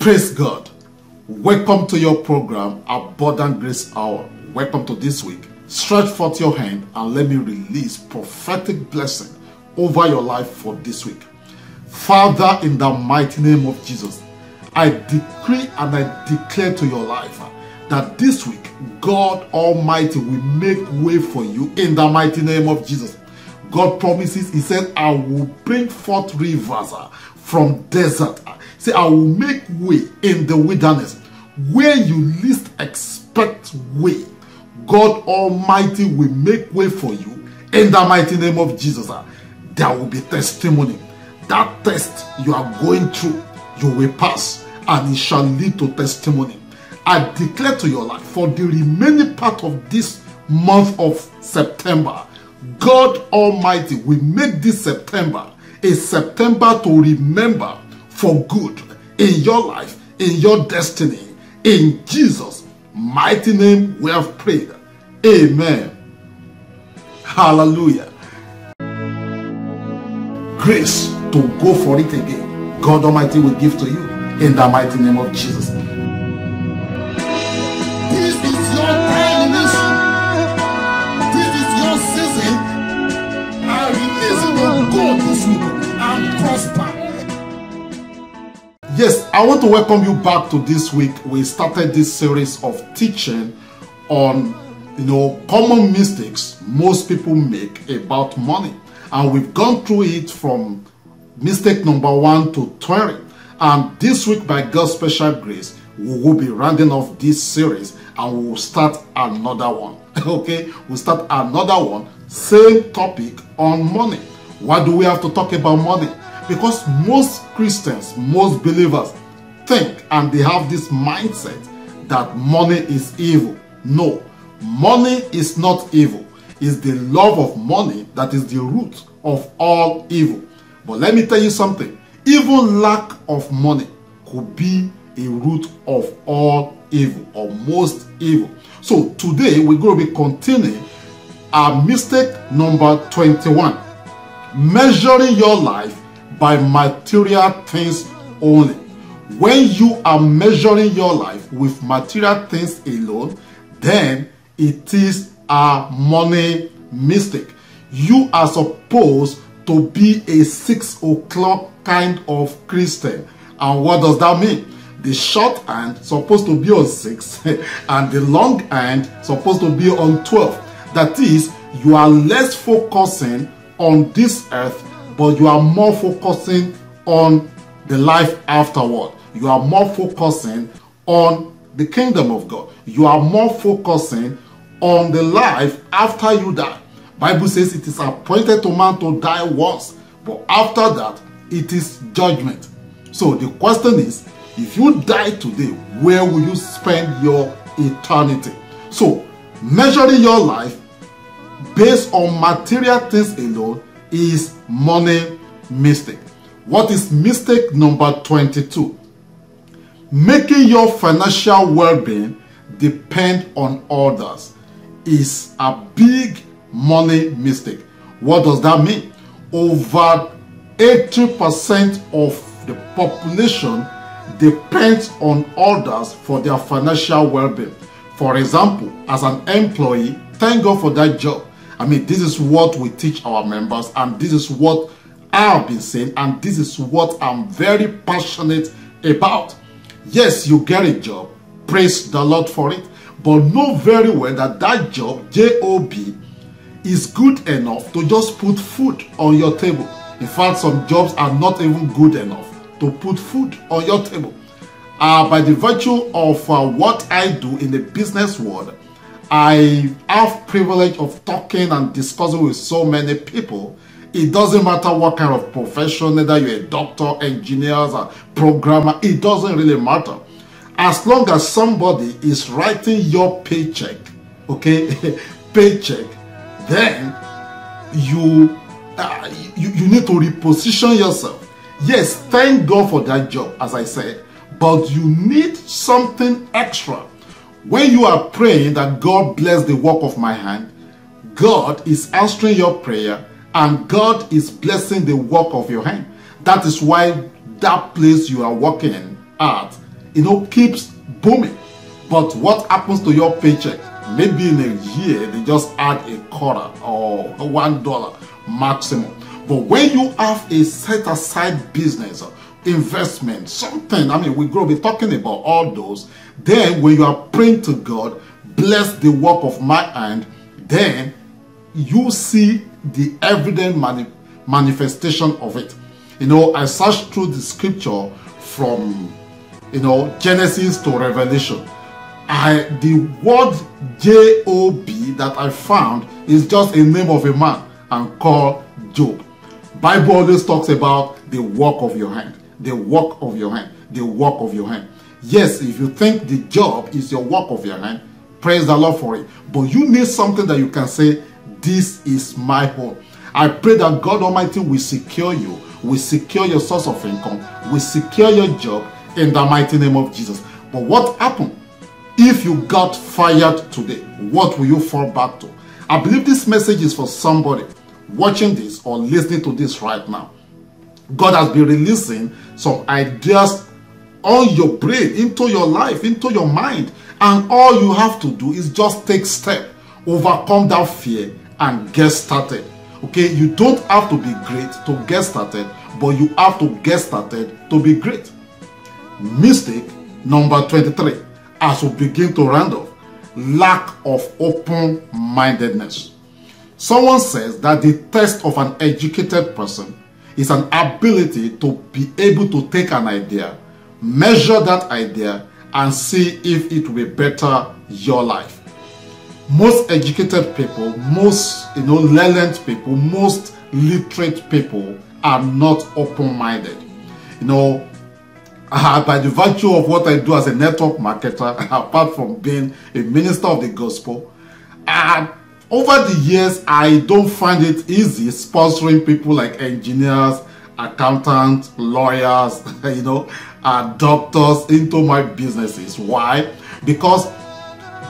Praise God. Welcome to your program, Abundant Grace Hour. Welcome to this week. Stretch forth your hand and let me release prophetic blessing over your life for this week. Father, in the mighty name of Jesus, I decree and I declare to your life that this week God Almighty will make way for you in the mighty name of Jesus. God promises, He said, I will bring forth rivers from desert. Say, I will make way in the wilderness where you least expect way. God Almighty will make way for you in the mighty name of Jesus. There will be testimony. That test you are going through, you will pass and it shall lead to testimony. I declare to your life for the remaining part of this month of September, God Almighty will make this September a September to remember for good in your life, in your destiny. In Jesus' mighty name, we have prayed. Amen. Hallelujah. Grace to go for it again. God Almighty will give to you in the mighty name of Jesus. Yes, I want to welcome you back to this week. We started this series of teaching on you know common mistakes most people make about money. And we've gone through it from mistake number one to 20. And this week, by God's special grace, we will be rounding off this series and we will start another one. okay, we'll start another one, same topic on money. Why do we have to talk about money? Because most Christians, most believers think and they have this mindset that money is evil. No, money is not evil. It's the love of money that is the root of all evil. But let me tell you something. Even lack of money could be a root of all evil or most evil. So today we're going to be continuing our mistake number 21. Measuring your life by material things only. When you are measuring your life with material things alone, then it is a money mistake. You are supposed to be a six o'clock kind of Christian. And what does that mean? The short hand supposed to be on six, and the long hand supposed to be on 12. That is, you are less focusing on this earth, but you are more focusing on the life afterward. You are more focusing on the kingdom of God. You are more focusing on the life after you die. Bible says it is appointed to man to die once, but after that it is judgment. So the question is, if you die today, where will you spend your eternity? So measuring your life based on material things alone is money mistake. What is mistake number 22? Making your financial well-being depend on others is a big money mistake. What does that mean? Over 80% of the population depends on others for their financial well-being. For example, as an employee, thank God for that job. I mean, this is what we teach our members, and this is what I've been saying, and this is what I'm very passionate about. Yes, you get a job. Praise the Lord for it. But know very well that that job, J-O-B, is good enough to just put food on your table. In fact, some jobs are not even good enough to put food on your table. Uh, by the virtue of uh, what I do in the business world, I have privilege of talking and discussing with so many people. It doesn't matter what kind of profession, whether you're a doctor, engineers, a programmer, it doesn't really matter. As long as somebody is writing your paycheck, okay, paycheck, then you, uh, you you need to reposition yourself. Yes, thank God for that job, as I said, but you need something extra. When you are praying that God bless the work of my hand, God is answering your prayer and God is blessing the work of your hand. That is why that place you are working at you know, keeps booming. But what happens to your paycheck? Maybe in a year, they just add a quarter or one dollar maximum. But when you have a set aside business, investment, something, I mean, going to be talking about all those. Then when you are praying to God, bless the work of my hand, then you see the evident mani manifestation of it. You know, I searched through the scripture from, you know, Genesis to Revelation. I the word J-O-B that I found is just a name of a man and called Job. Bible always talks about the work of your hand, the work of your hand, the work of your hand. Yes, if you think the job is your work of your hand, praise the Lord for it. But you need something that you can say, this is my home. I pray that God Almighty will secure you, will secure your source of income, will secure your job in the mighty name of Jesus. But what happened if you got fired today? What will you fall back to? I believe this message is for somebody watching this or listening to this right now. God has been releasing some ideas on your brain, into your life, into your mind. And all you have to do is just take step, overcome that fear and get started. Okay, you don't have to be great to get started, but you have to get started to be great. Mistake number 23 as we begin to round off lack of open mindedness. Someone says that the test of an educated person is an ability to be able to take an idea, measure that idea, and see if it will better your life most educated people, most you know learned people, most literate people are not open-minded. You know, uh, by the virtue of what I do as a network marketer, apart from being a minister of the gospel, uh, over the years, I don't find it easy sponsoring people like engineers, accountants, lawyers, you know, uh, doctors into my businesses. Why? Because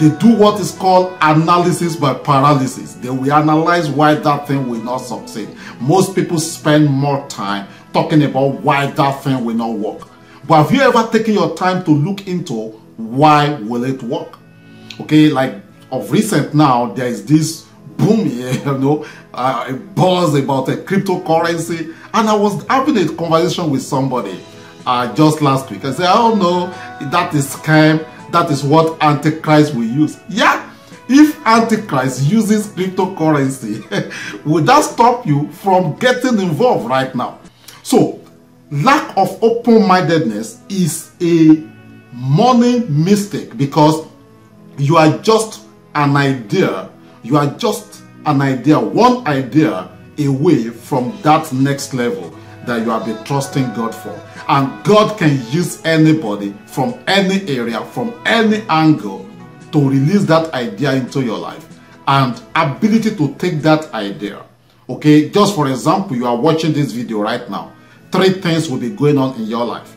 they do what is called analysis by paralysis. They will analyze why that thing will not succeed. Most people spend more time talking about why that thing will not work. But have you ever taken your time to look into why will it work? Okay, like of recent now, there is this boom here, you know, uh, a buzz about a cryptocurrency. And I was having a conversation with somebody uh, just last week. I said, oh no, that is scam that is what Antichrist will use. Yeah, if Antichrist uses cryptocurrency, will that stop you from getting involved right now? So, lack of open-mindedness is a money mistake because you are just an idea, you are just an idea, one idea away from that next level that you have been trusting God for. And God can use anybody from any area, from any angle to release that idea into your life. And ability to take that idea. Okay, just for example, you are watching this video right now. Three things will be going on in your life.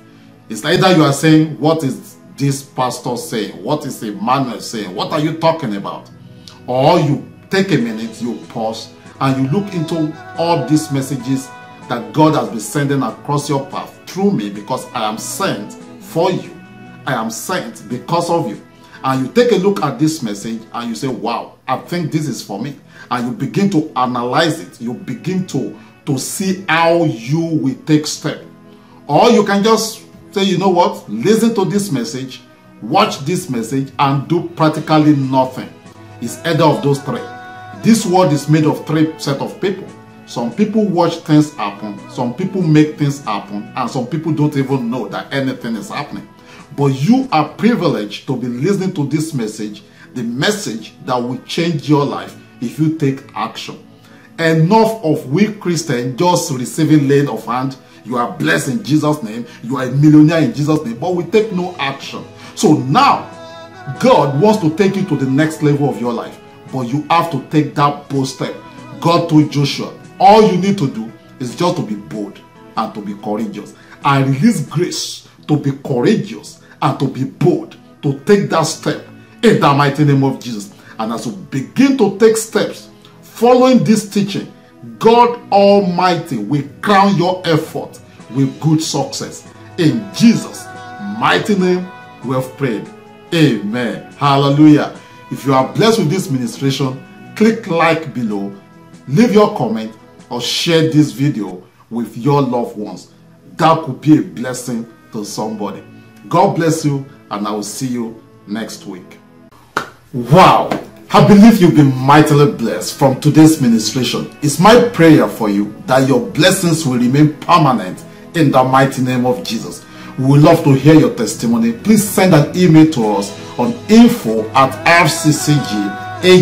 It's either you are saying, what is this pastor saying? What is Emmanuel saying? What are you talking about? Or you take a minute, you pause, and you look into all these messages that God has been sending across your path through me because I am sent for you. I am sent because of you. And you take a look at this message and you say, wow, I think this is for me. And you begin to analyze it. You begin to, to see how you will take step. Or you can just say, you know what, listen to this message, watch this message and do practically nothing. It's either of those three. This world is made of three set of people. Some people watch things happen, some people make things happen, and some people don't even know that anything is happening. But you are privileged to be listening to this message, the message that will change your life if you take action. Enough of we Christians just receiving laid of hand. You are blessed in Jesus' name. You are a millionaire in Jesus' name. But we take no action. So now, God wants to take you to the next level of your life. But you have to take that bold step. God told Joshua, all you need to do is just to be bold and to be courageous. I release grace to be courageous and to be bold, to take that step in the mighty name of Jesus. And as you begin to take steps following this teaching, God Almighty will crown your effort with good success. In Jesus' mighty name, We have prayed. Amen. Hallelujah. If you are blessed with this ministration, click like below, leave your comment, or share this video with your loved ones. That could be a blessing to somebody. God bless you, and I will see you next week. Wow! I believe you've been mightily blessed from today's ministration. It's my prayer for you that your blessings will remain permanent in the mighty name of Jesus. We would love to hear your testimony. Please send an email to us on info at rccgage.org.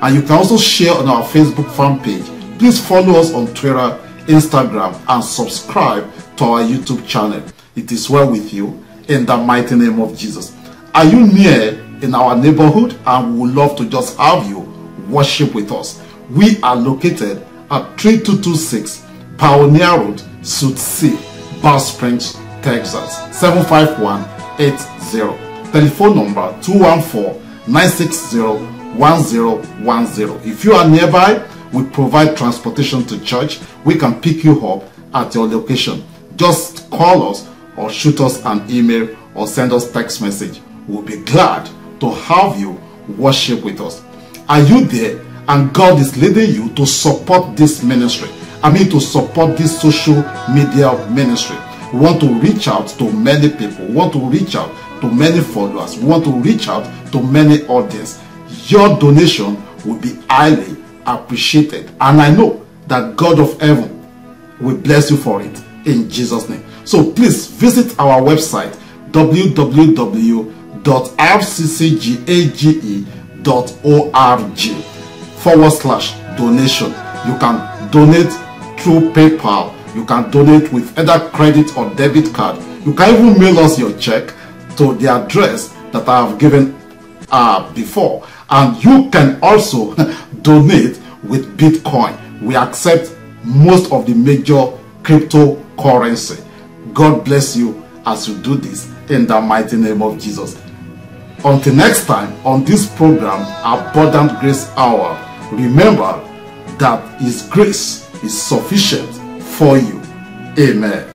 And you can also share on our Facebook fan page. Please follow us on Twitter, Instagram, and subscribe to our YouTube channel. It is well with you in the mighty name of Jesus. Are you near in our neighborhood and we would love to just have you worship with us? We are located at 3226 Pioneer Road, Suite C, Balch Springs, Texas 75180. Telephone number 214-960-1010. If you are nearby, we provide transportation to church. We can pick you up at your location. Just call us or shoot us an email or send us text message. We'll be glad to have you worship with us. Are you there and God is leading you to support this ministry? I mean to support this social media ministry. We want to reach out to many people. We want to reach out to many followers. We want to reach out to many audience. Your donation will be highly appreciated. And I know that God of heaven will bless you for it in Jesus' name. So please visit our website www.rccgage.org forward slash donation. You can donate through PayPal. You can donate with either credit or debit card. You can even mail us your check to the address that I have given uh, before. And you can also donate with Bitcoin. We accept most of the major cryptocurrency. God bless you as you do this in the mighty name of Jesus. Until next time on this program, Abundant Grace Hour, remember that His grace is sufficient for you. Amen.